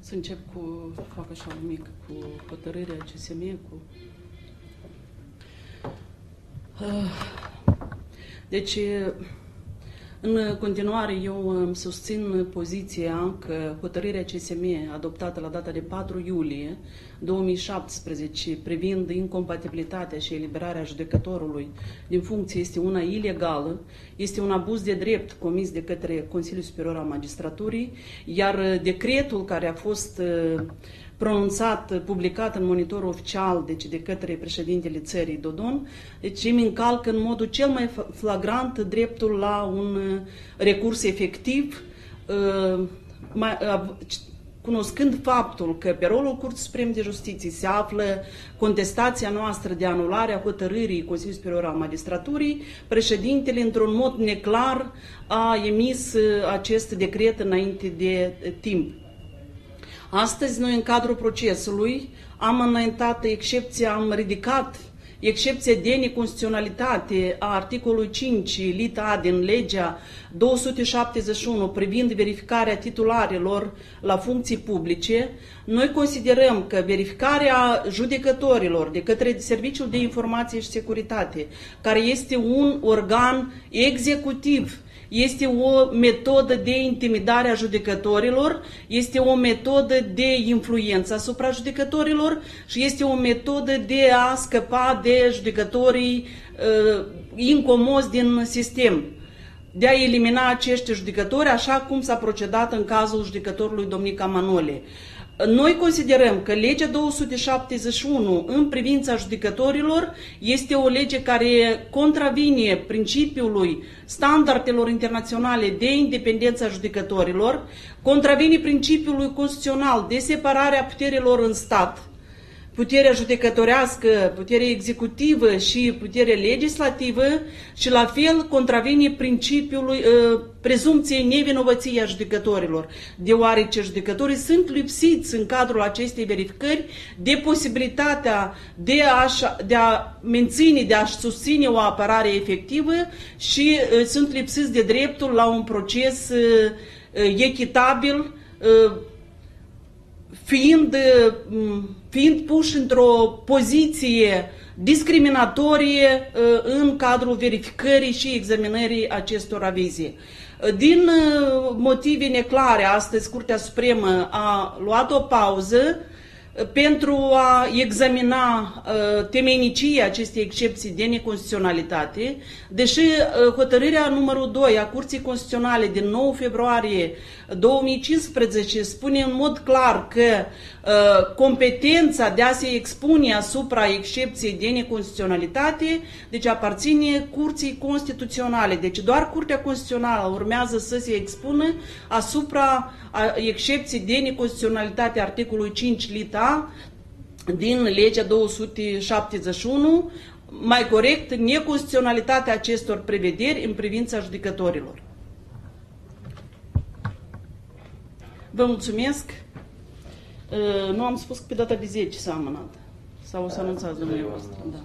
Să încep cu, fac așa un mic, cu hotărârea CSM, cu... Uh, deci, în continuare, eu îmi susțin poziția că hotărârea CSM adoptată la data de 4 iulie 2017 privind incompatibilitatea și eliberarea judecătorului din funcție este una ilegală, este un abuz de drept comis de către Consiliul Superior al Magistraturii, iar decretul care a fost pronunțat, publicat în monitorul oficial, deci de către președintele țării Dodon, deci îmi încalcă în modul cel mai flagrant dreptul la un uh, recurs efectiv, uh, cunoscând faptul că pe rolul Curții Supreme de Justiție se află contestația noastră de anulare a hotărârii Consiliului Superior al Magistraturii, președintele, într-un mod neclar, a emis uh, acest decret înainte de timp. Astăzi noi în cadrul procesului am înaintat excepția, am ridicat excepția de neconstituționalitate a articolului 5 lita A din legea 271 privind verificarea titularilor la funcții publice, noi considerăm că verificarea judecătorilor de către Serviciul de Informație și Securitate, care este un organ executiv este o metodă de intimidare a judecătorilor, este o metodă de influență asupra judecătorilor și este o metodă de a scăpa de judecătorii uh, incomozi din sistem de a elimina acești judecători, așa cum s-a procedat în cazul judecătorului Domnica Manole. Noi considerăm că legea 271 în privința judecătorilor este o lege care contravine principiului standardelor internaționale de independență a judecătorilor, contravine principiului constituțional de separare a puterilor în stat, puterea judecătorească, puterea executivă și puterea legislativă și la fel contravine principiului uh, prezumției nevinovăției a judecătorilor, deoarece judecătorii sunt lipsiți în cadrul acestei verificări de posibilitatea de a, de a menține, de a susține o apărare efectivă și uh, sunt lipsiți de dreptul la un proces uh, uh echitabil uh, fiind, fiind puși într-o poziție discriminatorie uh, în cadrul verificării și examinării acestor avize. Din uh, motive neclare, astăzi Curtea Supremă a luat o pauză pentru a examina uh, temenicia acestei excepții de neconstituționalitate, deși uh, hotărârea numărul 2 a Curții Constituționale din 9 februarie 2015 spune în mod clar că uh, competența de a se expune asupra excepției de neconstituționalitate, deci aparține Curții Constituționale. Deci doar Curtea Constituțională urmează să se expună asupra excepției de neconstituționalitate articolului 5 lita din legea 271, mai corect, neconstituționalitatea acestor prevederi în privința judecătorilor. Vă mulțumesc. Uh, nu am spus că pe data de 10 s-a amânat. Sau o să anunțați dumneavoastră. Da.